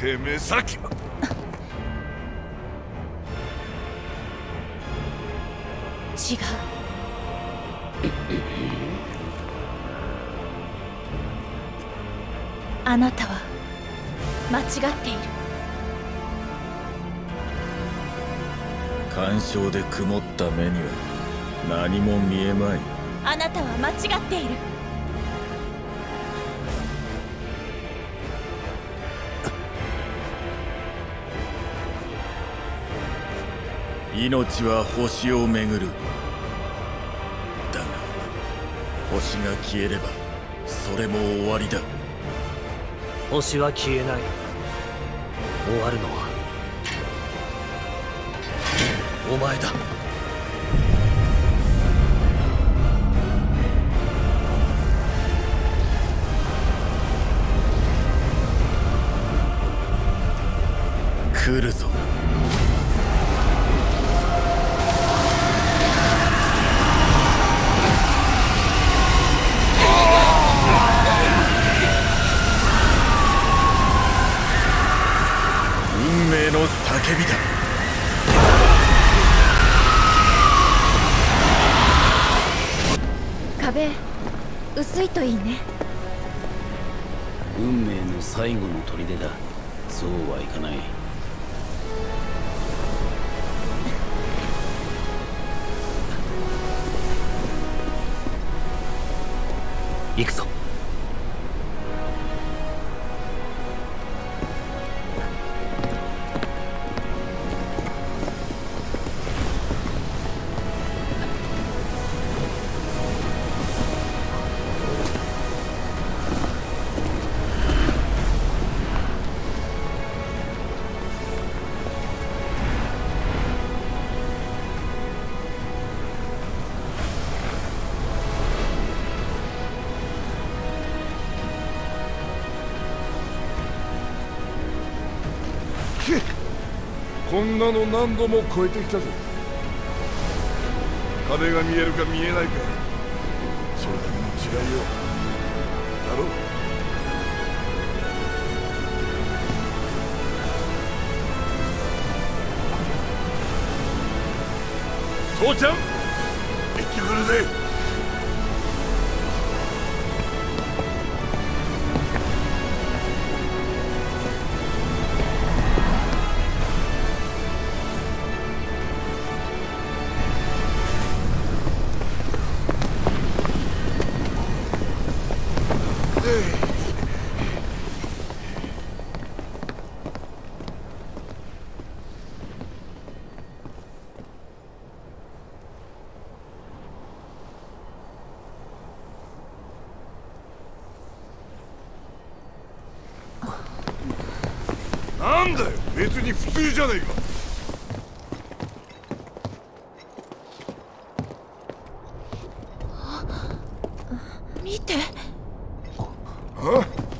てめえさっきは。違う。あなたは間違っている。干渉で曇った目には何も見えまい。あなたは間違っている命は星を巡る。だが星が消えればそれも終わりだ。星は消えない。終わるのは。お前だ。来るぞ叫びだ。壁薄いといいね。運命の最後の砦だ。そうはいかない。行くぞこんなの何度も超えてきたぜ。壁が見えるか見えないかそれだけの違いよだろう。父ちゃん行ってくるぜ。じゃねえか。見て。お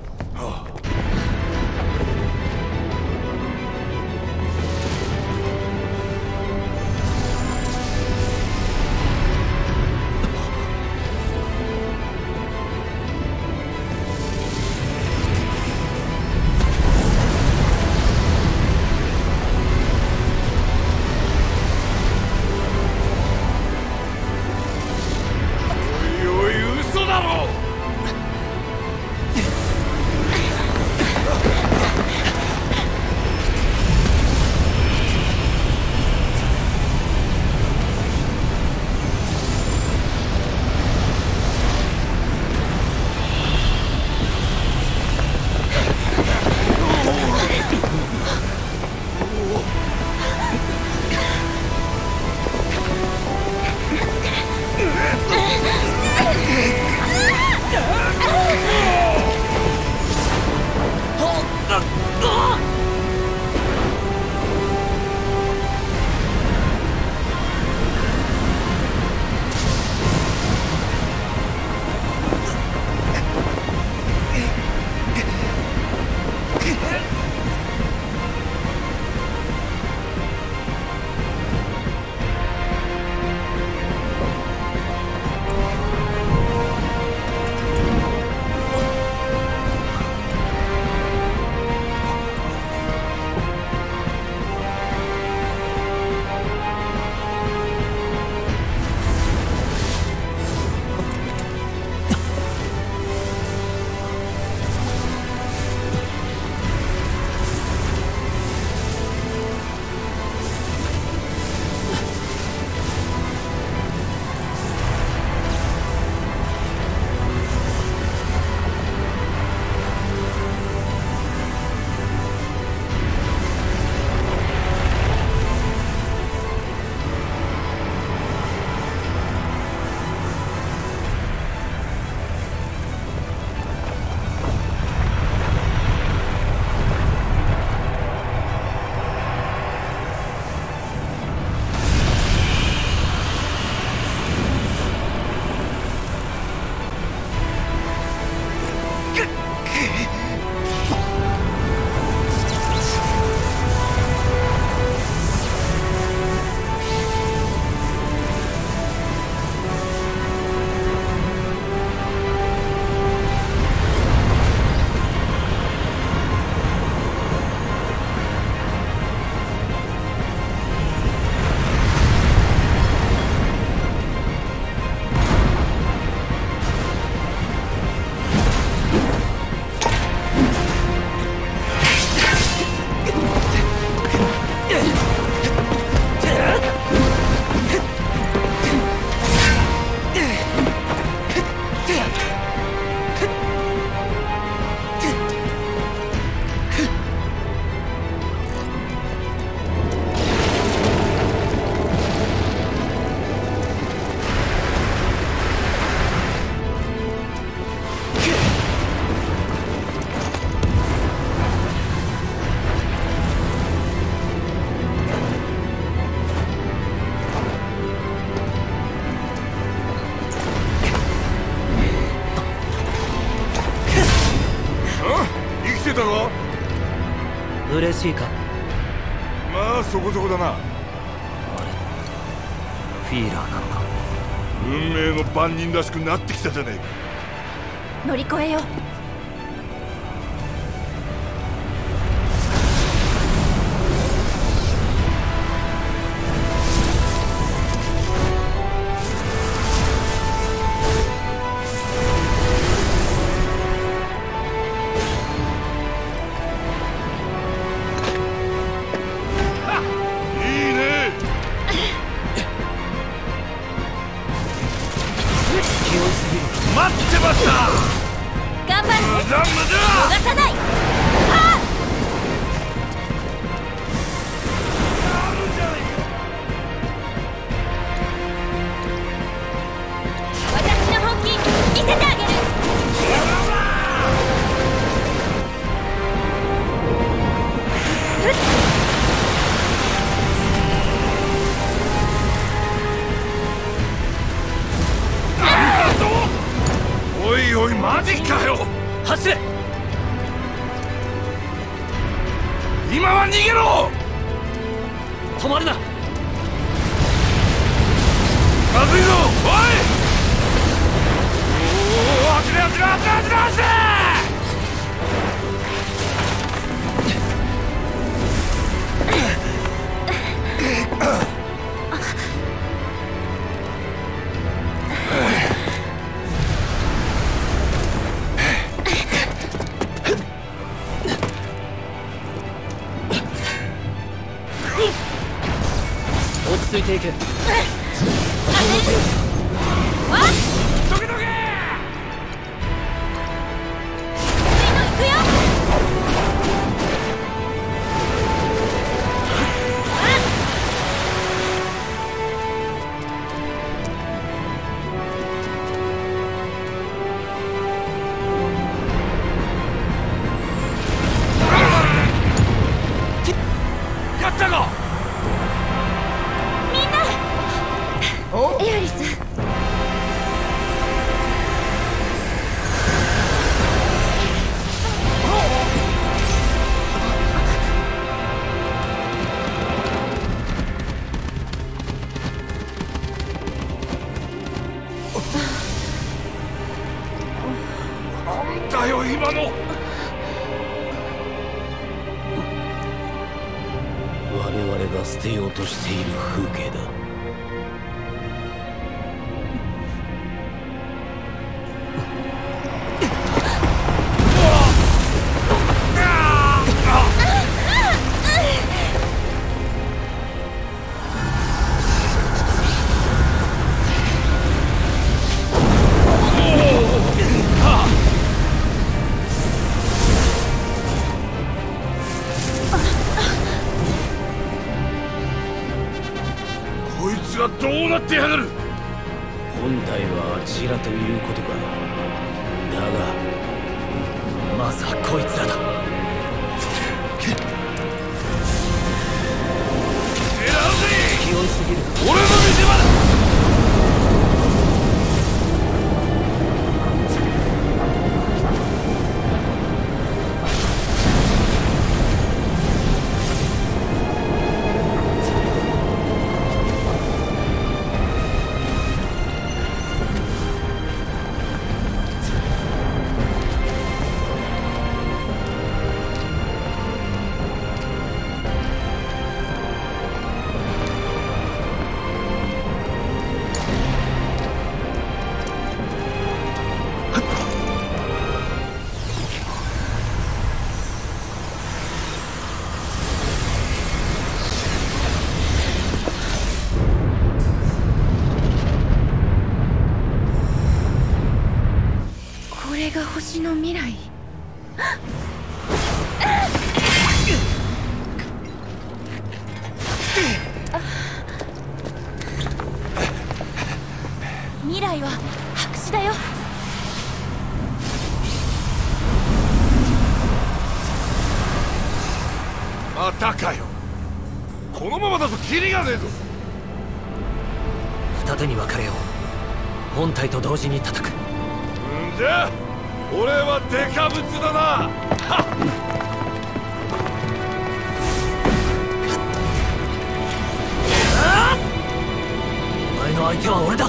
嬉しいか？まあそこそこだな。あれフィーラーなのか。運命の番人らしくなってきたじゃねえか。乗り越えよう待ってました！頑張る無駄無逃さない。あげるおいおいマジかよ。走れ。今は逃げろ。止まるな。まずいぞおいが星の未来。未来は白紙だよ。またかよ。このままだとキリがねえぞ。二手に分かれよう。本体と同時に叩く。んじゃ俺はデカブツだな。お前の相手は俺だ。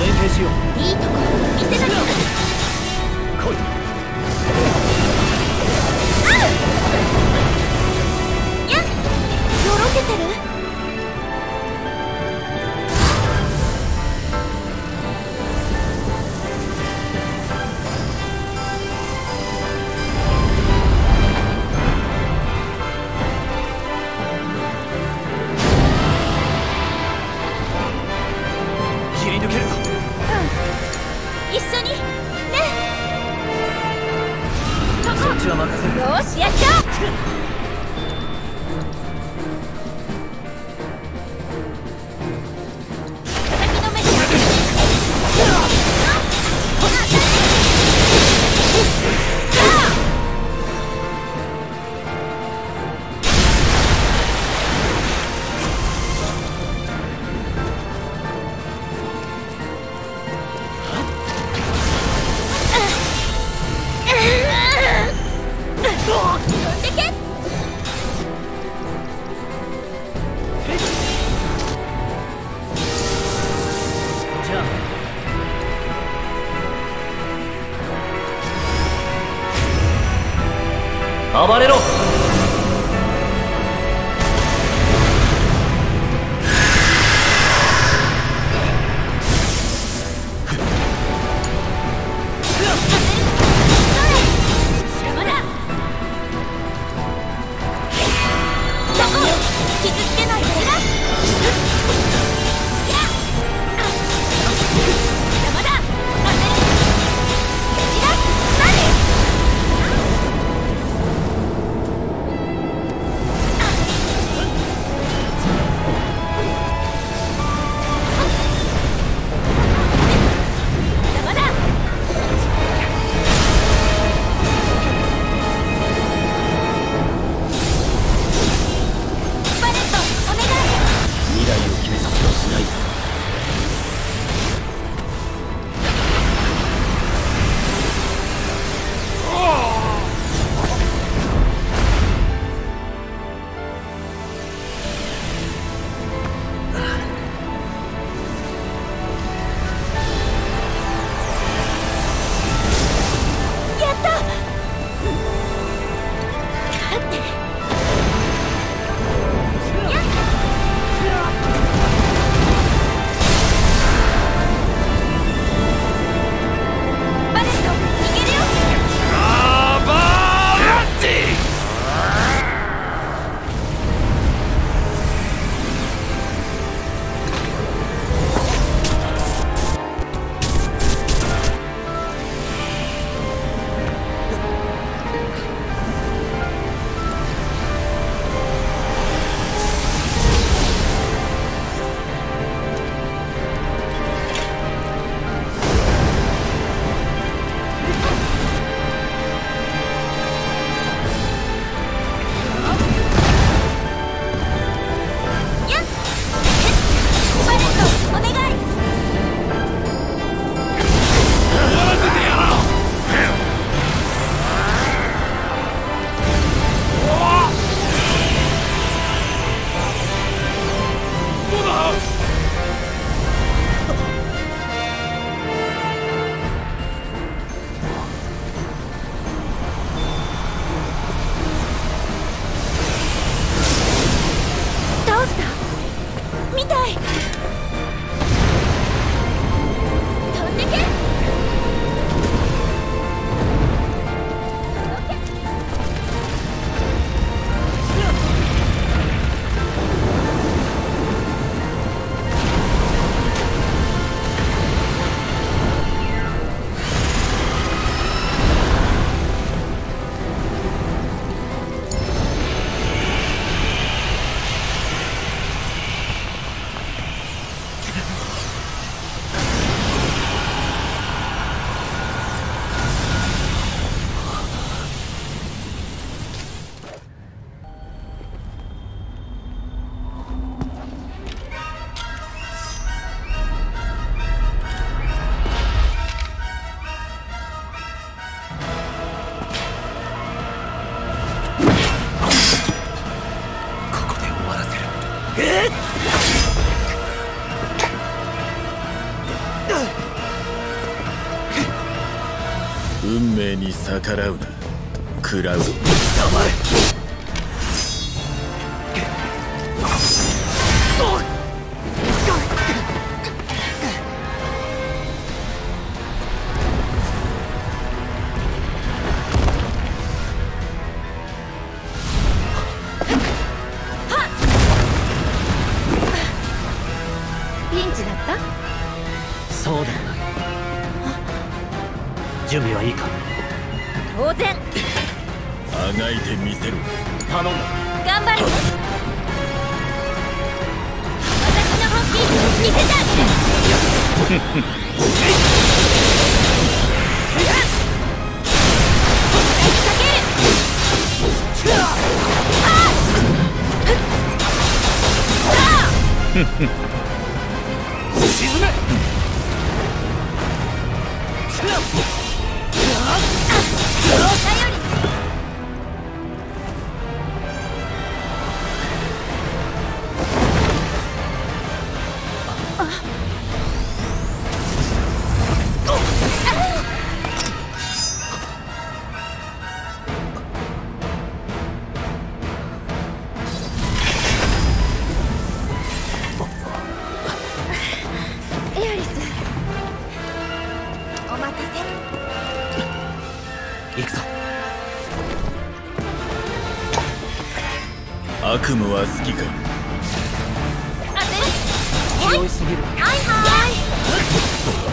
連携しよう。いいとこ見せ来い。っよろけてる？目指せはしない。逆らうな。クラウド沈め。はい。はい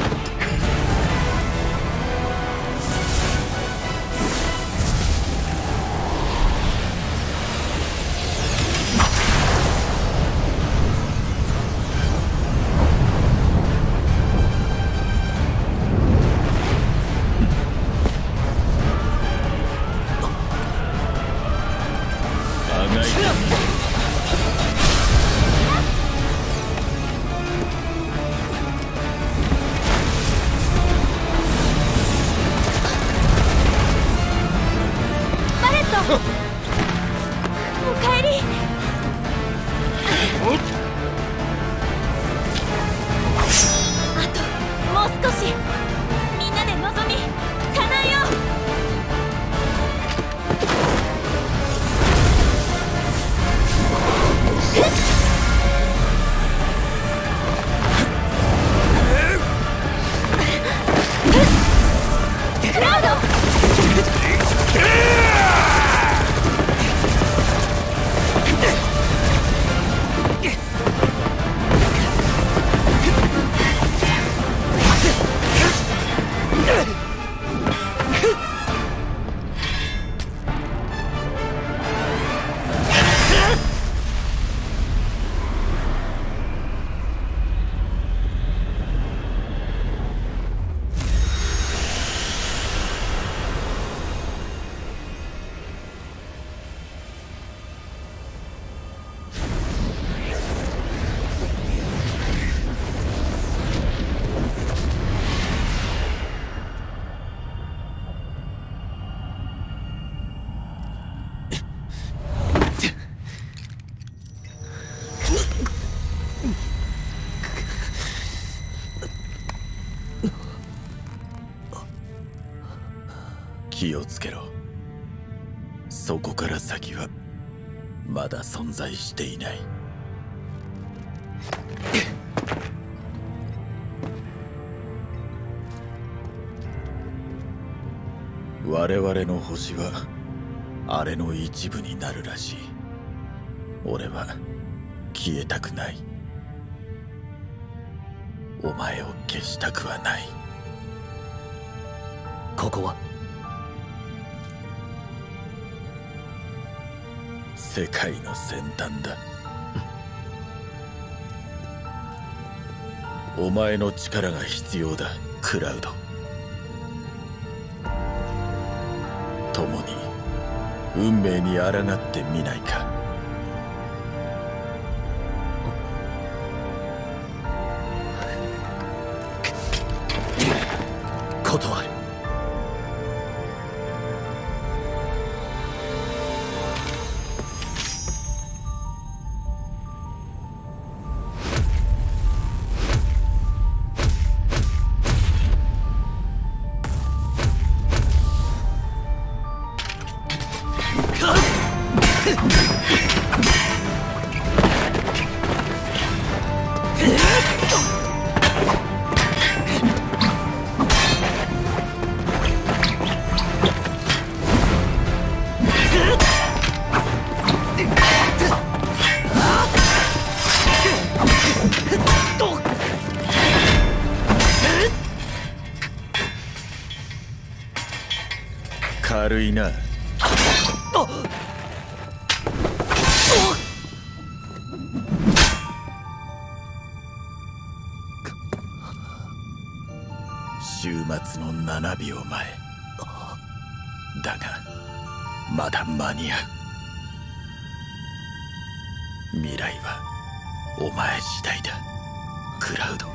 気をつけろ。そこから先はまだ存在していない。我々の星はあれの一部になるらしい。俺は消えたくない。お前を消したくはない。ここは世界の先端だ。お前の力が必要だクラウド。共に運命に抗ってみないか。軽いな。週末の7秒前。だがまだ間に合う。未来はお前次第だ。クラウド。